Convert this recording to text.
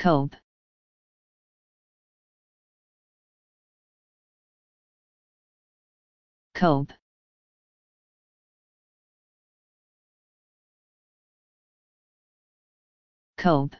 Kobe. Kobe. Kobe.